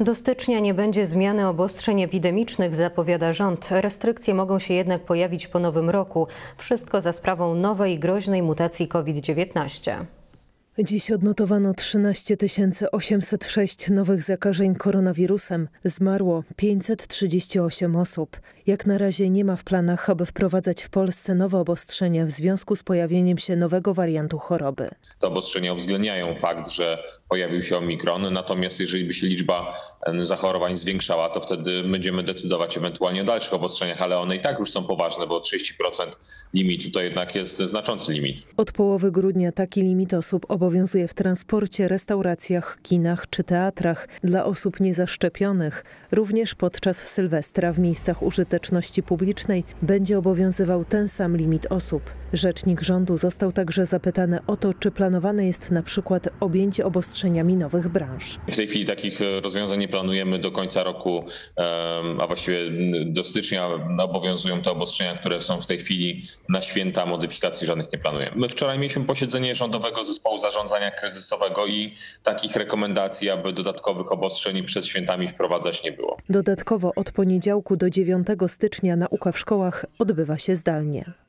Do stycznia nie będzie zmiany obostrzeń epidemicznych, zapowiada rząd. Restrykcje mogą się jednak pojawić po nowym roku. Wszystko za sprawą nowej groźnej mutacji COVID-19. Dziś odnotowano 13 806 nowych zakażeń koronawirusem. Zmarło 538 osób. Jak na razie nie ma w planach, aby wprowadzać w Polsce nowe obostrzenia w związku z pojawieniem się nowego wariantu choroby. Te obostrzenia uwzględniają fakt, że pojawił się omikron, natomiast jeżeli by się liczba zachorowań zwiększała, to wtedy będziemy decydować ewentualnie o dalszych obostrzeniach, ale one i tak już są poważne, bo 30% limitu to jednak jest znaczący limit. Od połowy grudnia taki limit osób obowiązuje w transporcie, restauracjach, kinach czy teatrach dla osób niezaszczepionych. Również podczas Sylwestra w miejscach użyteczności publicznej będzie obowiązywał ten sam limit osób. Rzecznik rządu został także zapytany o to, czy planowane jest na przykład objęcie obostrzeniami nowych branż. W tej chwili takich rozwiązań nie planujemy do końca roku, a właściwie do stycznia obowiązują te obostrzenia, które są w tej chwili na święta. Modyfikacji żadnych nie planujemy. My wczoraj mieliśmy posiedzenie rządowego zespołu zarządzania kryzysowego i takich rekomendacji, aby dodatkowych obostrzeń przed świętami wprowadzać nie było. Dodatkowo od poniedziałku do 9 stycznia nauka w szkołach odbywa się zdalnie.